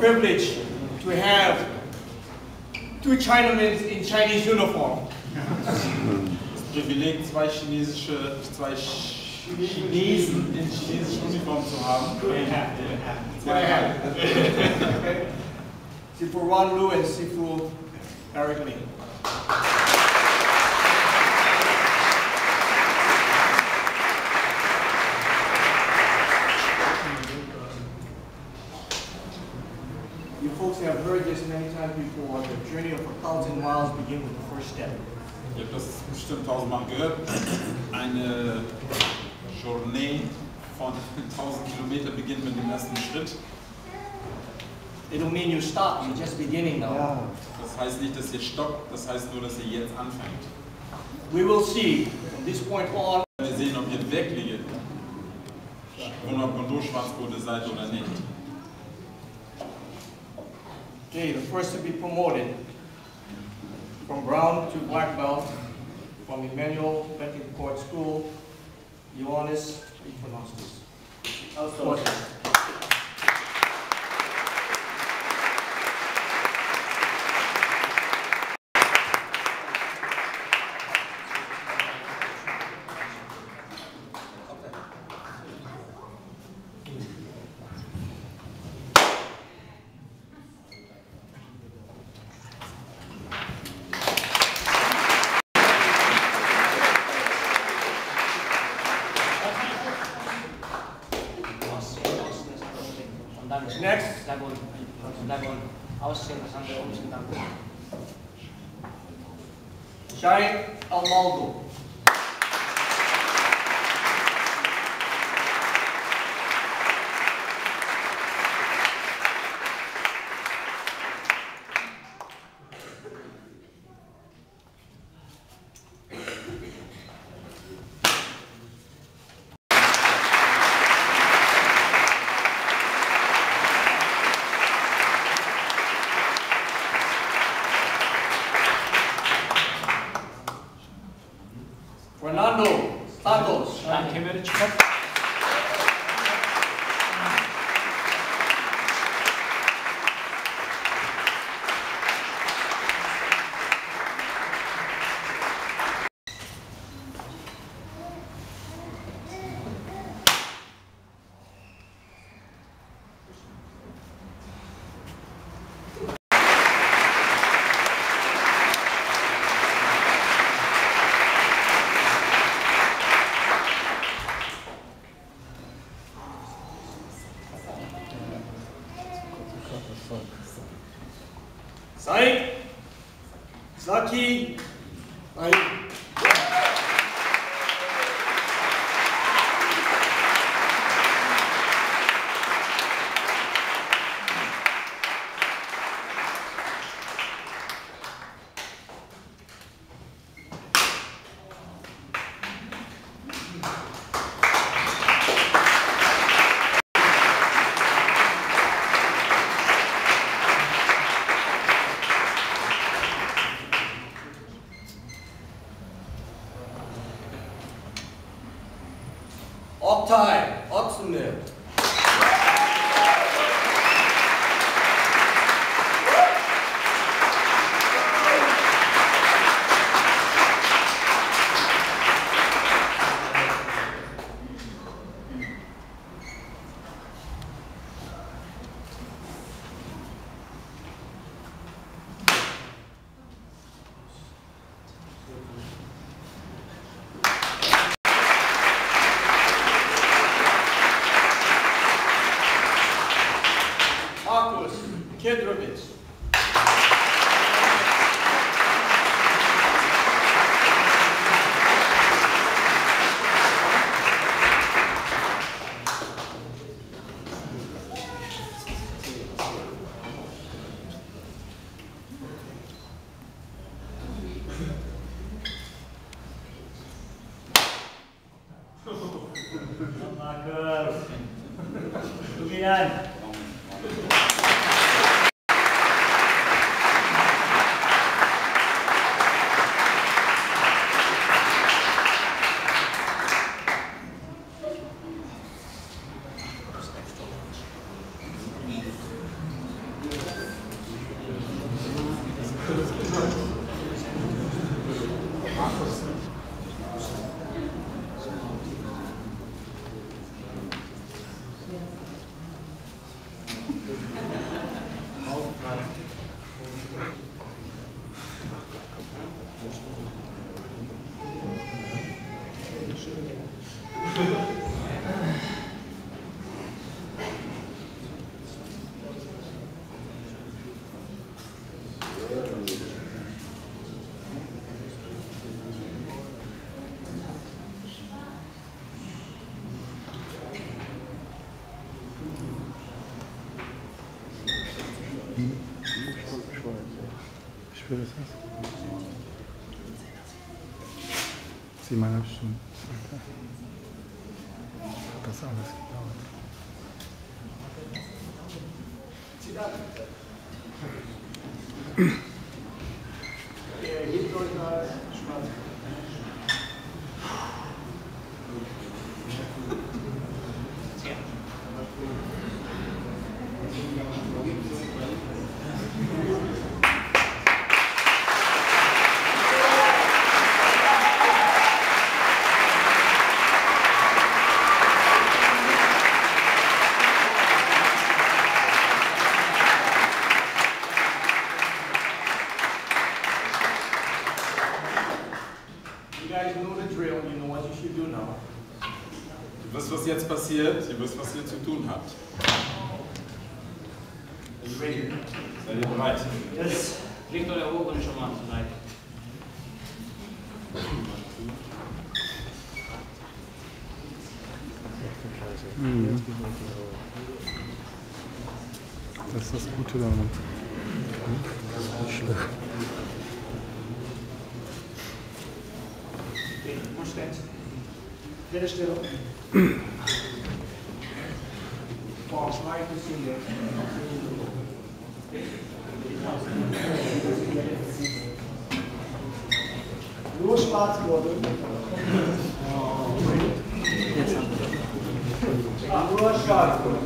privilege to have two Chinamen in Chinese uniform. Privileg, zwei chinesische, zwei Chinesen in chinesischen Uniform zu haben. Zwei Herren. Okay. Sifu Ron Lu and Sifu Eric Lee. Step. Ihr habt das bestimmt tausendmal gehört. Eine Journee von 1000 Kilometer beginnt mit dem ersten Schritt. Mean you stop, you're just beginning now. Das heißt nicht, dass ihr stoppt, das heißt nur, dass ihr jetzt anfängt. We will see from this point on Wir sehen, ob ihr wirkliche Taekwondo Schwarzgurte seid oder nicht. Okay, the first to be promoted from brown to black belt from Emmanuel Betancourt School, Ioannis sehr wohl, sehr wohl aussehen, das haben wir uns gedacht. Al-Maldo. Yeah. Görüyorsunuz. Simana şu. Tasavvuf. Guys know the drill, you know what you should do now. Ihr wisst, was jetzt passiert, ihr wisst, was ihr zu tun habt. Are you ready? Seid ihr bereit? Yes. Legt eure Ohren schon mal zur Seite. Mhm. Das ist das Gute daran. Das ist nicht schlecht. nog. Dit is stil. Volgens mij te zien. Eh, Losgelaten worden. Losgelaten worden.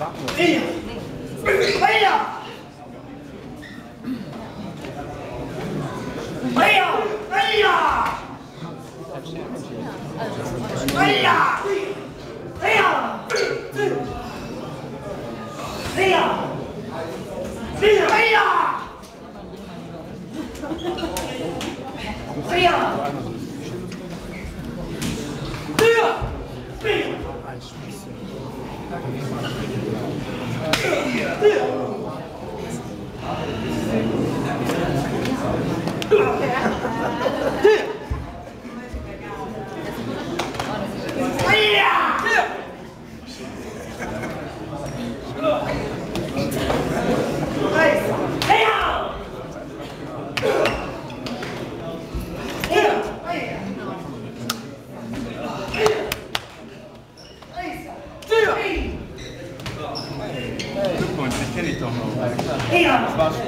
Wurde. Dude! bus